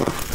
Ugh.